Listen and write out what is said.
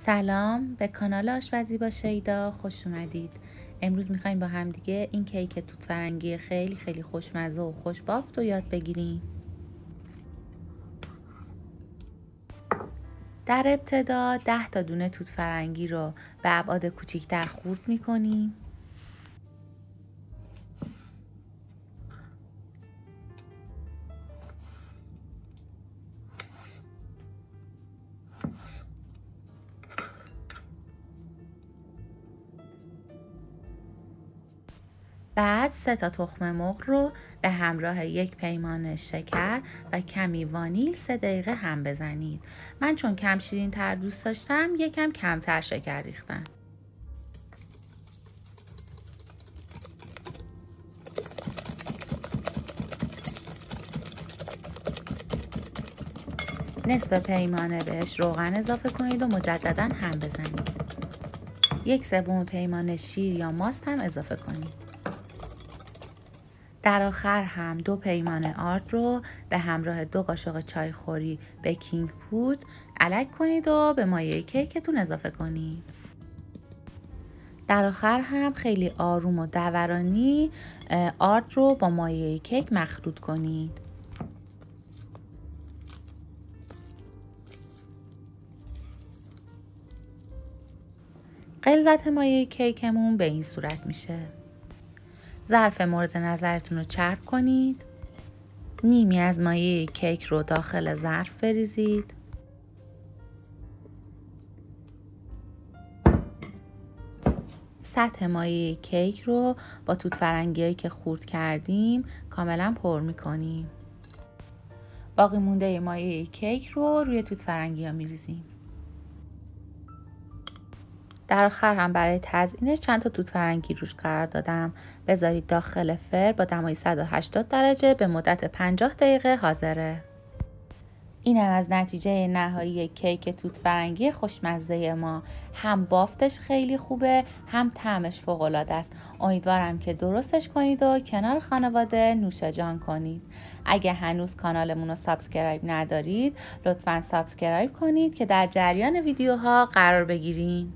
سلام به کانال آشپزی با شیدا خوش اومدید. امروز می‌خوایم با همدیگه این کیک توت فرنگی خیلی خیلی خوشمزه و خوشبافت رو یاد بگیریم. در ابتدا ده تا دونه توت فرنگی رو به ابعاد کوچیکتر خورد می‌کنیم. بعد سه تا تخم مرغ رو به همراه یک پیمان شکر و کمی وانیل سه دقیقه هم بزنید. من چون کم شیرین تر دوست داشتم یکم کمتر شکر ریختم. نصف پیمانه بهش روغن اضافه کنید و مجددا هم بزنید. یک سوم پیمانه شیر یا ماست هم اضافه کنید. در آخر هم دو پیمان آرد رو به همراه دو قاشق چای خوری بکینگ پود علک کنید و به مایه کیکتون اضافه کنید. در آخر هم خیلی آروم و دورانی آرد رو با مایه کیک مخلوط کنید. غلظت مایه کیکمون به این صورت میشه. ظرف مورد نظرتون رو چرب کنید. نیمی از مایه کیک رو داخل ظرف بریزید. سطح مایه کیک رو با توت فرنگی که خورد کردیم کاملا پر می‌کنیم. باقی مونده مایه کیک رو روی توت فرنگی ها میریزیم. در آخر هم برای تزیینش چند تا توت فرنگی روش قرار دادم. بذارید داخل فر با دمای 180 درجه به مدت 50 دقیقه حاضره. اینم از نتیجه نهایی کیک توت فرنگی خوشمزه ما. هم بافتش خیلی خوبه هم طعمش فوق العاده است. امیدوارم که درستش کنید و کنار خانواده نوش جان کنید. اگه هنوز کانالمون رو subscribe ندارید لطفا سابسکرایب کنید که در جریان ویدیوها قرار بگیرین.